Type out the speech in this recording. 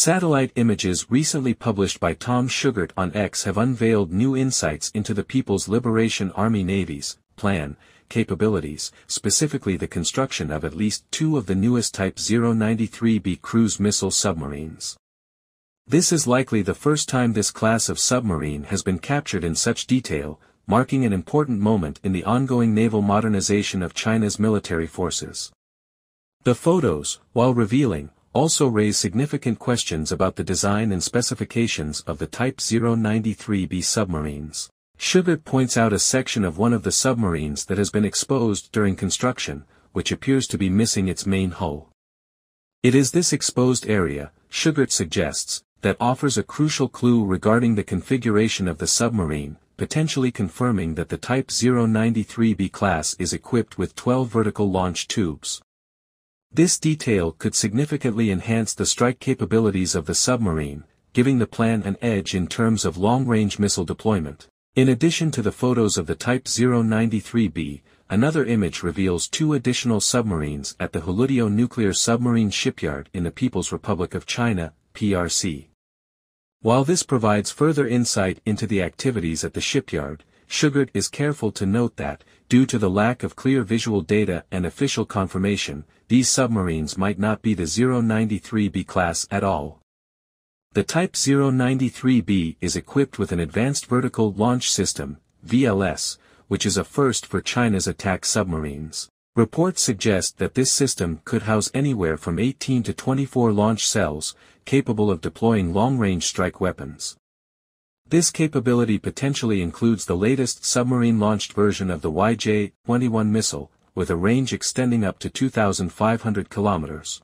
Satellite images recently published by Tom Shugart on X have unveiled new insights into the People's Liberation Army Navy's PLAN, capabilities, specifically the construction of at least two of the newest Type 093B cruise missile submarines. This is likely the first time this class of submarine has been captured in such detail, marking an important moment in the ongoing naval modernization of China's military forces. The photos, while revealing, also raise significant questions about the design and specifications of the Type 093B submarines. Shugart points out a section of one of the submarines that has been exposed during construction, which appears to be missing its main hull. It is this exposed area, Shugart suggests, that offers a crucial clue regarding the configuration of the submarine, potentially confirming that the Type 093B class is equipped with 12 vertical launch tubes. This detail could significantly enhance the strike capabilities of the submarine, giving the PLAN an edge in terms of long-range missile deployment. In addition to the photos of the Type 093B, another image reveals two additional submarines at the Huludao Nuclear Submarine Shipyard in the People's Republic of China, PRC. While this provides further insight into the activities at the shipyard, Shugart is careful to note that, due to the lack of clear visual data and official confirmation, these submarines might not be the 093B class at all. The Type 093B is equipped with an Advanced Vertical Launch System, VLS, which is a first for China's attack submarines. Reports suggest that this system could house anywhere from 18 to 24 launch cells, capable of deploying long-range strike weapons. This capability potentially includes the latest submarine-launched version of the YJ-21 missile, with a range extending up to 2,500 kilometers.